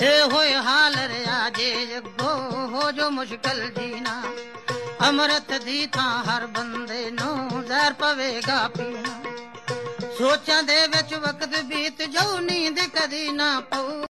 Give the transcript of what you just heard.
ਇਹ ਹੋਏ ਹਾਲ ਰਿਆ ਜੇ ਜੱਗੋ ਹੋ ਜੋ ਮੁਸ਼ਕਲ ਜੀਣਾ। ਅਮਰਤ ਦੀ ਥਾਂ ਹਰ ਬੰਦੇ ਨੂੰ ਜ਼ਹਿਰ ਪਵੇਗਾ ਪੀਣਾ। ਸੋਚਾਂ ਦੇ ਵਿੱਚ ਵਕਤ ਬੀਤ ਜਾਊ, ਨੀਂਦ ਕਦੀ ਨਾ ਪਊ।